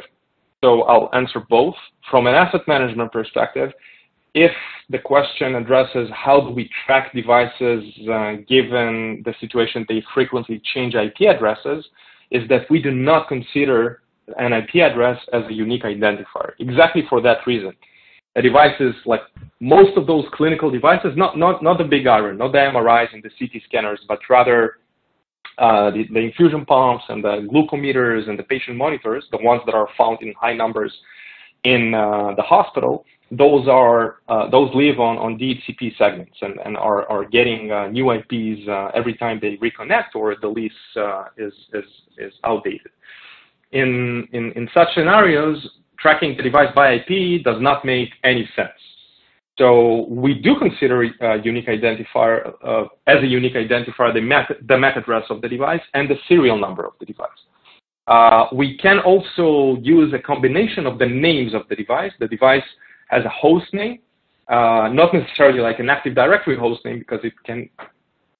So I'll answer both. From an asset management perspective, if the question addresses how do we track devices uh, given the situation they frequently change IP addresses, is that we do not consider an IP address as a unique identifier, exactly for that reason. A device is like most of those clinical devices, not, not, not the big iron, not the MRIs and the CT scanners, but rather uh, the, the, infusion pumps and the glucometers and the patient monitors, the ones that are found in high numbers in uh, the hospital, those are uh, those live on, on DHCP segments and, and are, are getting uh, new IPs uh, every time they reconnect or the lease uh, is, is, is outdated. In, in, in such scenarios, tracking the device by IP does not make any sense. So we do consider a uh, unique identifier uh, as a unique identifier the MAC, the MAC address of the device and the serial number of the device. We can also use a combination of the names of the device. The device has a host name, uh, not necessarily like an Active Directory host name because it can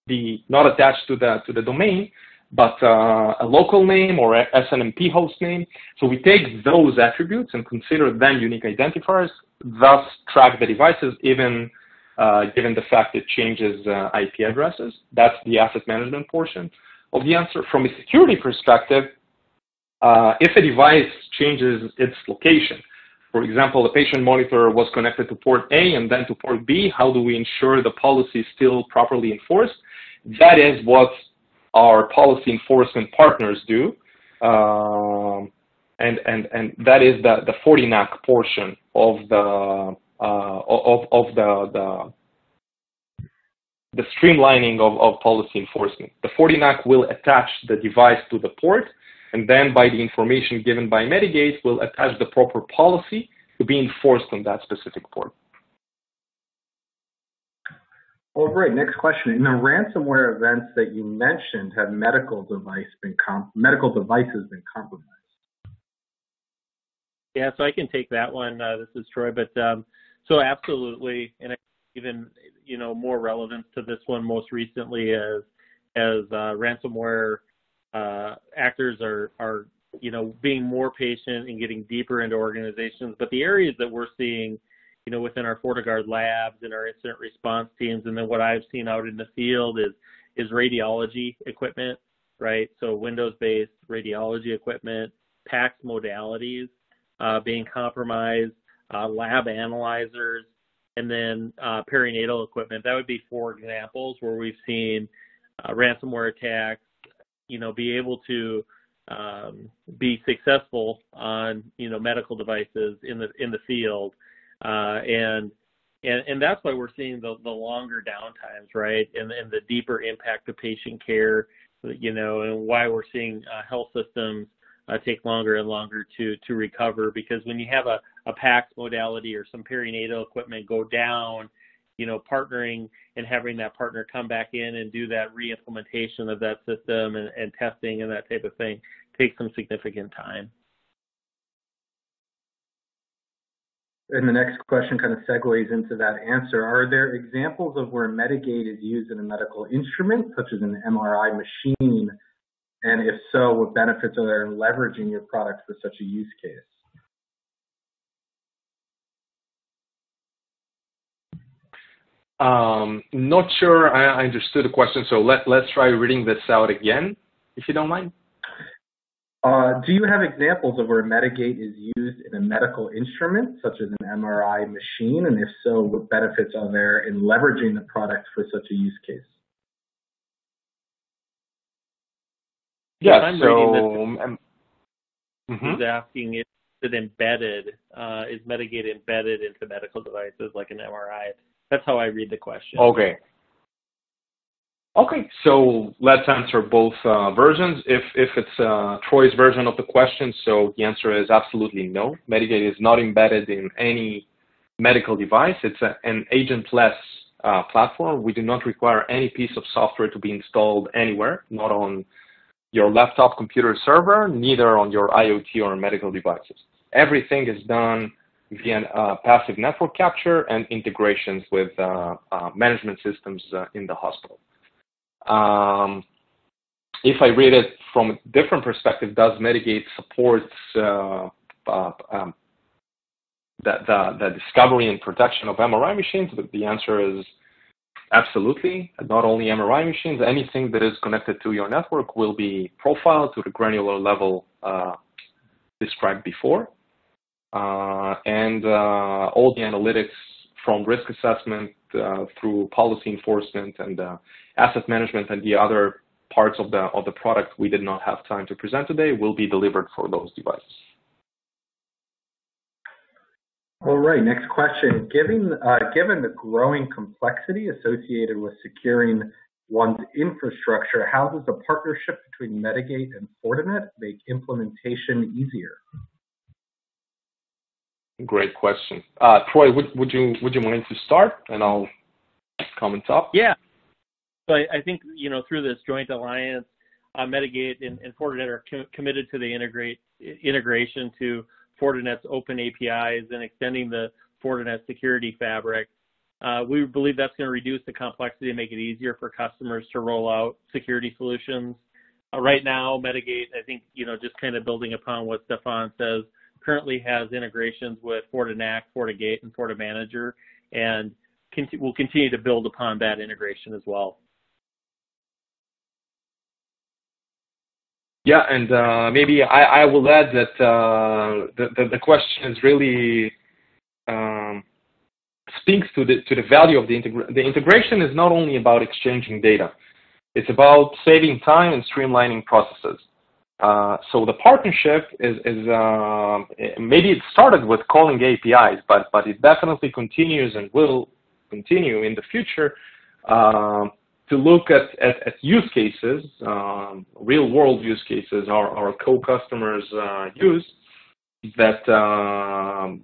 be not attached to the to the domain, but uh, a local name or a SNMP host name. So we take those attributes and consider them unique identifiers, thus track the devices even uh, given the fact it changes uh, IP addresses. That's the asset management portion of the answer. From a security perspective, uh, if a device changes its location, for example, the patient monitor was connected to port A and then to port B, how do we ensure the policy is still properly enforced? That is what our policy enforcement partners do. Um, and, and, and that is the, the FortiNAC portion of the, uh, of, of the, the, the streamlining of, of policy enforcement. The FortiNAC will attach the device to the port, and then by the information given by Medigate, we'll attach the proper policy to be enforced on that specific port. All right, next question. In the ransomware events that you mentioned, have medical device been medical devices been compromised? Yeah, so I can take that one. Uh, this is Troy, but um, so absolutely, and even you know more relevance to this one most recently as as uh, ransomware uh, actors are are you know being more patient and getting deeper into organizations. But the areas that we're seeing you know, within our FortiGuard labs and our incident response teams. And then what I've seen out in the field is is radiology equipment, right? So Windows-based radiology equipment, PACS modalities uh, being compromised, uh, lab analyzers, and then uh, perinatal equipment. That would be four examples where we've seen uh, ransomware attacks, you know, be able to um, be successful on you know medical devices in the in the field uh, and and and that's why we're seeing the the longer downtimes, right? And and the deeper impact to patient care, you know, and why we're seeing uh, health systems uh, take longer and longer to to recover because when you have a a PACS modality or some perinatal equipment go down, you know, partnering and having that partner come back in and do that re-implementation of that system and, and testing and that type of thing takes some significant time. And the next question kind of segues into that answer. Are there examples of where Medigate is used in a medical instrument, such as an MRI machine? And if so, what benefits are there in leveraging your product for such a use case? Um, not sure I understood the question, so let, let's try reading this out again, if you don't mind. Uh, do you have examples of where Medigate is used in a medical instrument, such as an MRI machine? And if so, what benefits are there in leveraging the product for such a use case? Yeah, I'm so reading this. Um, mm-hmm. He's asking is it embedded, uh, is Medigate embedded into medical devices like an MRI? That's how I read the question. Okay. Okay, so let's answer both uh, versions. If, if it's uh, Troy's version of the question, so the answer is absolutely no. Medigate is not embedded in any medical device. It's a, an agentless uh, platform. We do not require any piece of software to be installed anywhere, not on your laptop computer server, neither on your IoT or medical devices. Everything is done via uh, passive network capture and integrations with uh, uh, management systems in the hospital. Um, if I read it from a different perspective, does Medigate supports uh, uh, um, the, the, the discovery and protection of MRI machines? But The answer is absolutely. Not only MRI machines, anything that is connected to your network will be profiled to the granular level uh, described before. Uh, and uh, all the analytics from risk assessment uh, through policy enforcement and asset management and the other parts of the of the product we did not have time to present today will be delivered for those devices. All right, next question. Given, uh, given the growing complexity associated with securing one's infrastructure, how does the partnership between Medigate and Fortinet make implementation easier? Great question. Uh, Troy, would, would you would you mind to start, and I'll comment up? Yeah. So I, I think you know through this joint alliance, uh, Medigate and, and Fortinet are co committed to the integrate integration to Fortinet's open APIs and extending the Fortinet security fabric. Uh, we believe that's going to reduce the complexity and make it easier for customers to roll out security solutions. Uh, right now, Medigate, I think, you know, just kind of building upon what Stefan says, currently has integrations with FortiNAC, FortiGate, and FortiManager, and will continue to build upon that integration as well. Yeah, and uh, maybe I, I, will add that uh, the, the, the question is really um, speaks to the to the value of the integration. The integration is not only about exchanging data; it's about saving time and streamlining processes. Uh, so the partnership is, is uh, maybe it started with calling APIs, but but it definitely continues and will continue in the future uh, to look at, at, at use cases, um, real world use cases our, our co-customers uh, use that um,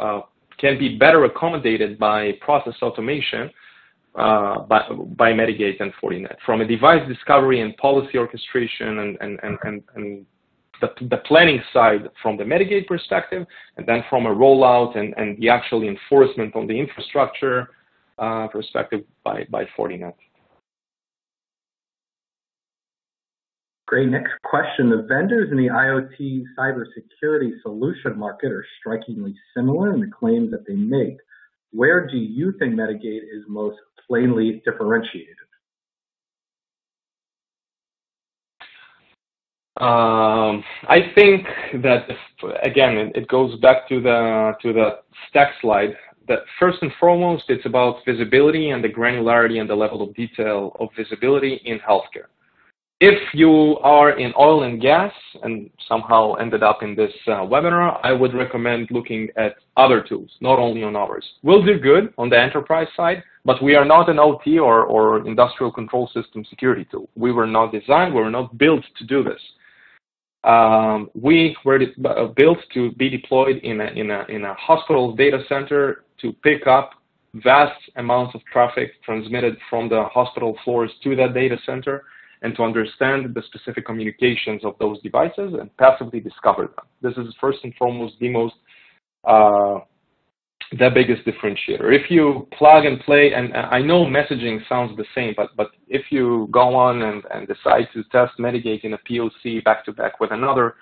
uh, can be better accommodated by process automation uh, by, by Medigate and Fortinet. From a device discovery and policy orchestration and, and, and, and, and the, the, planning side from the Medigate perspective, and then from a rollout and, and the actual enforcement on the infrastructure uh, perspective by, by Fortinet. Great. Next question. The vendors in the IoT cybersecurity solution market are strikingly similar in the claims that they make. Where do you think Medigate is most plainly differentiated? Um, I think that again, it, it, goes back to the to the stack slide. That first and foremost, it's about visibility and the granularity and the level of detail of visibility in healthcare if you are in oil and gas and somehow ended up in this uh, webinar, I would recommend looking at other tools, not only on ours. We'll do good on the enterprise side, but we are not an OT or, or industrial control system security tool. We were not designed, we were not built to do this. Um, we were uh, built to be deployed in a, in, a, in a hospital data center to pick up vast amounts of traffic transmitted from the hospital floors to that data center and to understand the specific communications of those devices and passively discover them. This is first and foremost the most uh, the biggest differentiator. If you plug and play, and I know messaging sounds the same, but but if you go on and, and decide to test Medigate in a POC back to back with another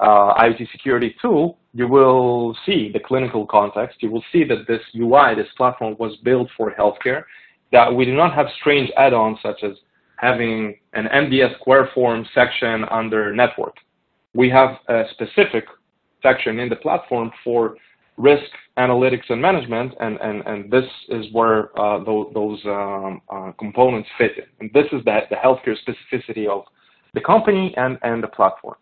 uh, IoT security tool, you will see the clinical context. You will see that this UI, this platform, was built for healthcare. That we do not have strange add-ons such as having an MDS square form section under network. We have a specific section in the platform for risk analytics and management, and, and, and this is where uh, those, those um, uh, components fit in. And this is the, the healthcare specificity of the company and, and the platform.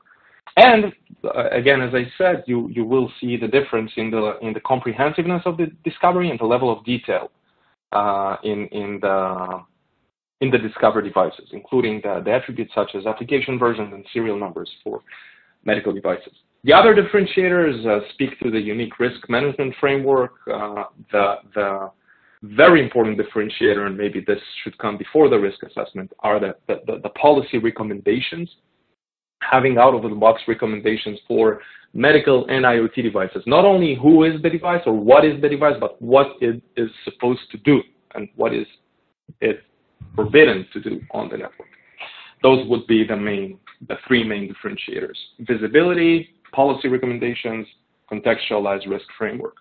And uh, again, as I said, you, you will see the difference in the, in the comprehensiveness of the discovery and the level of detail uh, in, in the in the Discover devices, including the, the attributes such as application versions and serial numbers for medical devices. The other differentiators uh, speak to the unique risk management framework. Uh, the, the very important differentiator, and maybe this should come before the risk assessment, are the, the, the policy recommendations. Having out-of-the-box recommendations for medical and IoT devices. Not only who is the device or what is the device, but what it is supposed to do and what is it forbidden to do on the network. Those would be the main, the three main differentiators: visibility, policy recommendations, contextualized risk framework.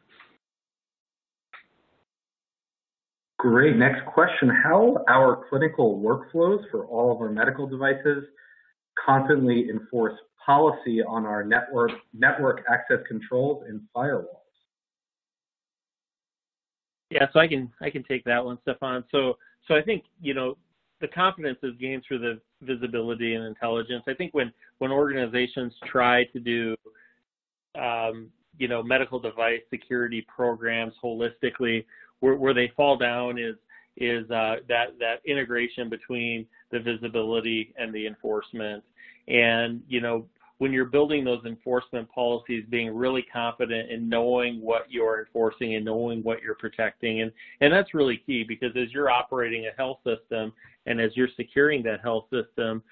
Great. Next question: How our clinical workflows for all of our medical devices constantly enforce policy on our network network access controls and firewalls? Yeah, so I can I can take that one, Stefan. So so I think you know the confidence is gained through the visibility and intelligence. I think when when organizations try to do um, you know medical device security programs holistically, where, where they fall down is is uh, that that integration between the visibility and the enforcement. And you know when you're building those enforcement policies, being really confident in knowing what you're enforcing and knowing what you're protecting. And, and that's really key because as you're operating a health system and as you're securing that health system,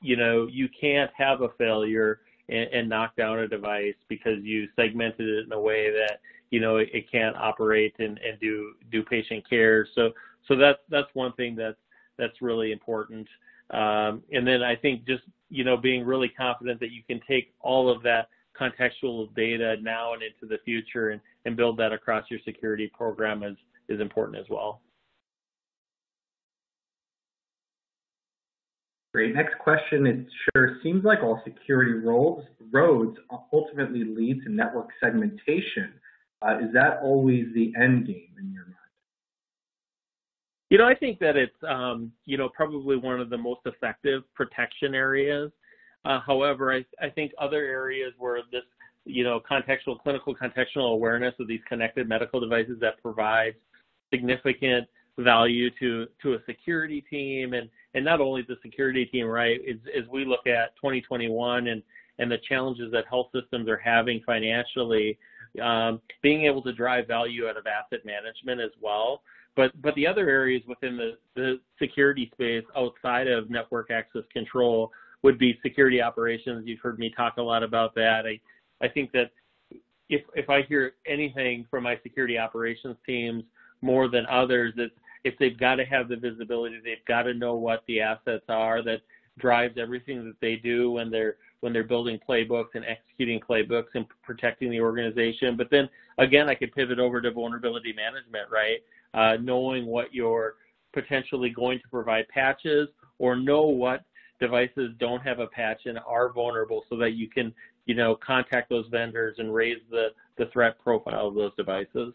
you know, you can't have a failure and, and knock down a device because you segmented it in a way that, you know, it, it can't operate and, and do, do patient care. So, so that's, that's one thing that's, that's really important. Um, and then I think just you know being really confident that you can take all of that contextual data now and into the future and, and build that across your security program is is important as well. Great. Next question. It sure seems like all security roles, roads ultimately lead to network segmentation. Uh, is that always the end game in your mind? You know, I think that it's um, you know probably one of the most effective protection areas. Uh, however, I, I think other areas where this you know contextual clinical contextual awareness of these connected medical devices that provides significant value to to a security team and and not only the security team right as, as we look at 2021 and and the challenges that health systems are having financially um, being able to drive value out of asset management as well but but the other areas within the, the security space outside of network access control would be security operations. You've heard me talk a lot about that. I I think that if if I hear anything from my security operations teams more than others, it's if they've got to have the visibility, they've got to know what the assets are that drives everything that they do when they're when they're building playbooks and executing playbooks and protecting the organization. But then again, I could pivot over to vulnerability management, right? Uh, knowing what you're potentially going to provide patches or know what devices don't have a patch and are vulnerable so that you can, you know, contact those vendors and raise the, the threat profile of those devices.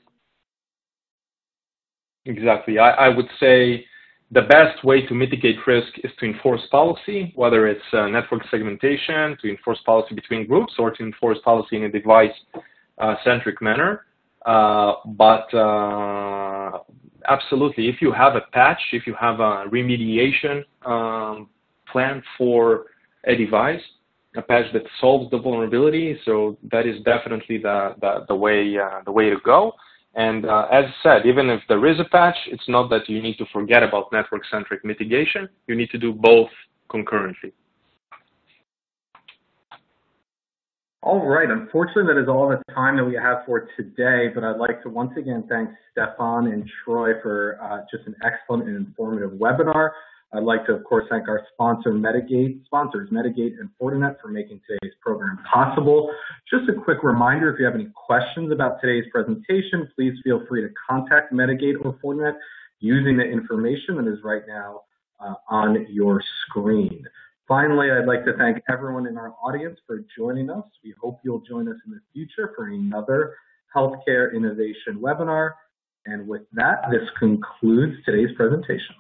Exactly. I, I would say the best way to mitigate risk is to enforce policy, whether it's uh, network segmentation, to enforce policy between groups, or to enforce policy in a device-centric uh, manner. Uh, but uh, absolutely, if you have a patch, if you have a remediation um, plan for a device, a patch that solves the vulnerability, so that is definitely the the, the way uh, the way to go. And uh, as said, even if there is a patch, it's not that you need to forget about network-centric mitigation. You need to do both concurrently. All right. Unfortunately, that is all the time that we have for today, but I'd like to once again thank Stefan and Troy for uh, just an excellent and informative webinar. I'd like to, of course, thank our sponsor, Medigate, sponsors, Medigate and Fortinet for making today's program possible. Just a quick reminder, if you have any questions about today's presentation, please feel free to contact Medigate or Fortinet using the information that is right now uh, on your screen. Finally, I'd like to thank everyone in our audience for joining us. We hope you'll join us in the future for another healthcare innovation webinar. And with that, this concludes today's presentation.